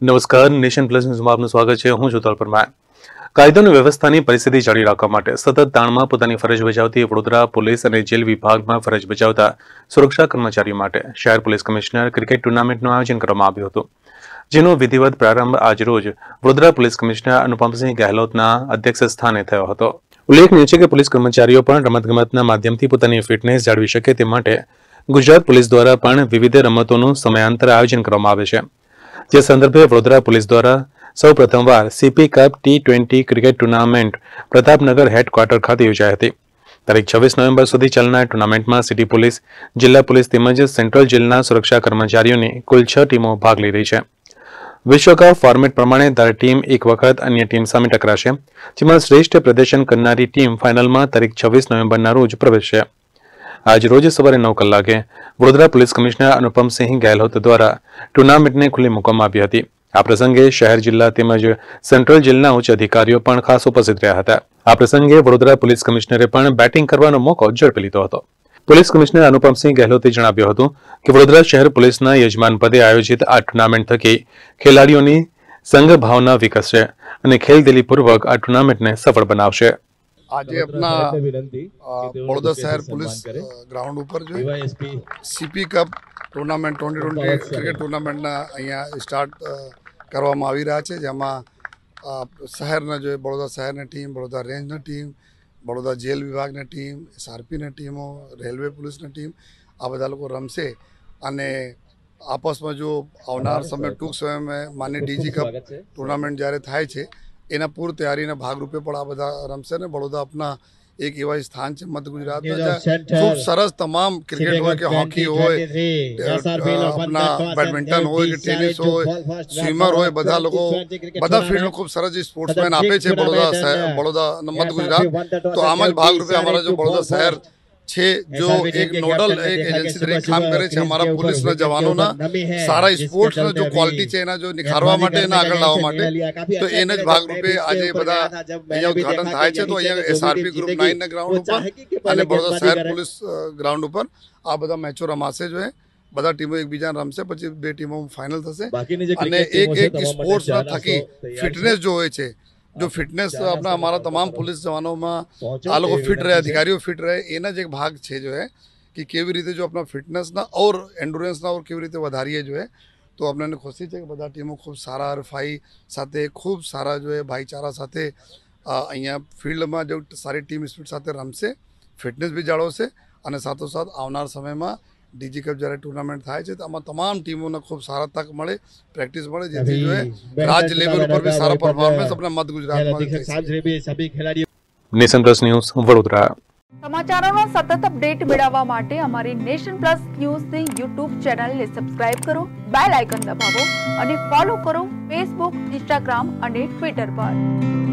નમસ્કાર, nation plus ન્યૂઝમાં આપનું સ્વાગત છે. હું છું તલ પરમાર કાયદાની વ્યવસ્થાની પરિસ્થિતિ જાળવી રાખવા માટે સતત તાણમાં પોતાની ફરજ બજાવતી વડોદરા પોલીસ અને જેલ વિભાગમાં ફરજ બજાવતા સુરક્ષા કર્મચારીઓ માટે શહેર પોલીસ કમિશનર ક્રિકેટ ટુર્નામેન્ટનું આયોજન કરવામાં આવ્યું હતું. જેનો વિધિવત પ્રારંભ આજરોજ વડોદરા પોલીસ કમિશનર અનુપમસિંહ ગેહલોતના અધ્યક્ષ સ્થાને થયો હતો. ઉલ્લેખનીય છે કે પોલીસ કર્મચારીઓ પણ રમતગમતના માધ્યમથી પોતાની ફિટનેસ જાળવી શકે તે માટે ગુજરાત પોલીસ દ્વારા પણ વિવિધ રમતોનું સમયાંતર આયોજન કરવામાં આવે છે. જે સંદર્ભે વડોદરા પોલીસ દ્વારા સૌ પ્રથમવાર CP cup T twenty cricket tournament Pratapnagar headquarter ખાતે યોજાઈ હતી. તારીખ છવ્વીસ નવેમ્બર સુધી ચાલનાર ટુર્નામેન્ટમાં સિટી પોલીસ, જિલ્લા પોલીસ તેમજ સેન્ટ્રલ જેલના સુરક્ષા કર્મચારીઓની કુલ છ ટીમો ભાગ લઈ રહી છે. વિશ્વકપ ફોર્મેટ પ્રમાણે દર ટીમ એક વખત અન્ય ટીમ સામે ટકરાશે, જેમાં શ્રેષ્ઠ પ્રદર્શન કરનારી ટીમ ફાઇનલમાં તારીખ છવ્વીસ નવેમ્બરના રોજ પ્રવેશશે. આજ રોજ સવારે નવ કલાકે વડોદરા પોલીસ કમિશનર અનુપમસિંહ ગેહલોત દ્વારા ટુર્નામેન્ટને ખુલ્લી મૂકવામાં આવી હતી. આ પ્રસંગે શહેર જિલ્લા તેમજ સેન્ટ્રલ જેલના ઉચ્ચ અધિકારીઓ પણ ખાસ ઉપસ્થિત રહ્યા હતા. આ પ્રસંગે વડોદરા પોલીસ કમિશનરે પણ બેટિંગ કરવાનો મોકો ઝડપી લીધો હતો. પોલીસ કમિશનર અનુપમસિંહ ગહેલોતે જણાવ્યું હતું કે વડોદરા શહેર પોલીસના યજમાન પદે આયોજિત આ ટુર્નામેન્ટ થકી ખેલાડીઓની સંઘ ભાવના વિકસશે અને ખેલદિલીપૂર્વક આ ટુર્નામેન્ટને સફળ બનાવશે. આજે આપના વડોદરા શહેર પોલીસ ગ્રાઉન્ડ ઉપર છે CP cup tournament twenty twenty cricket ટુર્નામેન્ટના અહીંયા સ્ટાર્ટ કરવામાં આવી રહ્યા છે જેમાં શહેરના જોઈએ બડોદરા શહેરની ટીમ બડોદરા રેન્જની ટીમ બડોદરા જેલ વિભાગની ટીમ એસઆરપીની ટીમો રેલવે પોલીસની ટીમ આ બધા લોકો રમશે. અને આપસમાં જો આવનાર સમય ટૂંક સમયમાં માની ડીજી કપ ટુર્નામેન્ટ જ્યારે થાય છે એના પૂર્વ તૈયારીના ભાગરૂપે પણ આ બધા રમશે ને બડોદા આપના એક એવા સ્થાન છે મધ્ય ગુજરાતમાં ખૂબ સરસ તમામ ક્રિકેટ હોય કે હોકી હોય આપના બેડમિન્ટન હોય કે ટેનિસ હોય સ્વિમર હોય બધા લોકો બધા ફિલ્ડમાં ખૂબ સરસ સ્પોર્ટ્સમેન આપે છે બડોદા અને મધ્ય ગુજરાત. તો આમ જ ભાગરૂપે અમારા જો બડોદા શહેર છે જો એક નોડલ એક એજન્સી તરીકે કામ કરે છે અમારા પોલીસના જવાનોના સારા સ્પોર્ટ્સના જો ક્વોલિટી છે એના જો નિખારવા માટે એના આગળ લાવવા માટે તો એને જ ભાગરૂપે આજે બધા અહીંયા ઉદઘાટન થાય છે તો અહીંયા એસઆરપી ગ્રુપ નાઇનના ગ્રાઉન્ડ ઉપર અને બરોડા શહેર પોલીસ ગ્રાઉન્ડ ઉપર આ બધા મેચો રમાશે જો એ બધા ટીમો એકબીજાને રમશે પછી બે ટીમો ફાઇનલ થશે અને એક એક સ્પોર્ટ્સના થકી ફિટનેસ જો હોય છે જો ફિટનેસ આપણા અમારા તમામ પોલીસ જવાનોમાં આ લોકો ફિટ રહે અધિકારીઓ ફિટ રહે એના જ એક ભાગ છે જો હે કે કેવી રીતે જો આપણા ફિટનેસના ઓર એન્ડુરન્સના ઓર કેવી રીતે વધારીએ જો હે તો આપણને ખુશી છે કે બધા ટીમો ખૂબ સારા હરફાઈ સાથે ખૂબ સારા જો એ ભાઈચારા સાથે અહીંયા ફિલ્ડમાં જો સારી ટીમ સ્પીડ સાથે રમશે ફિટનેસ બી જાળવશે અને સાથોસાથ આવનાર સમયમાં ડીજી કપ જ્યારે ટુર્નામેન્ટ થાય છે તો આમાં તમામ ટીમોને ખૂબ સારા તક મળે પ્રેક્ટિસ મળે જેથી જો રાજ્ય લેવલ પર બી સારા પરફોર્મન્સ આપણે મધ્ય ગુજરાતમાં. Nation plus news Vadodara. સમાચારોનો સતત અપડેટ મેળવવા માટે અમારી નેશન પ્લસ ન્યૂઝની યુટ્યુબ ચેનલને સબસ્ક્રાઇબ કરો બેલ આઇકન દબાવો અને ફોલો કરો ફેસબુક ઇન્સ્ટાગ્રામ અને ટ્વિટર પર.